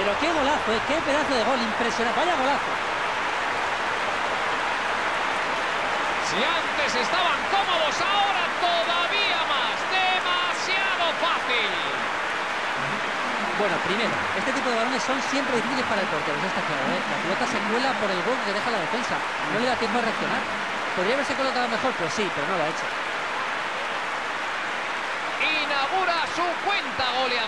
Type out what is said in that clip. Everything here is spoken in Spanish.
Pero qué golazo, ¿eh? qué pedazo de gol, impresionante. Vaya golazo. Si antes estaban cómodos, ahora todavía más. Demasiado fácil. Bueno, primero, este tipo de balones son siempre difíciles para el portero, eso está claro. ¿eh? La pelota se cuela por el gol que deja la defensa. No le da tiempo a reaccionar. Podría haberse colocado mejor, pues sí, pero no lo ha hecho. Inaugura su cuenta goleadora.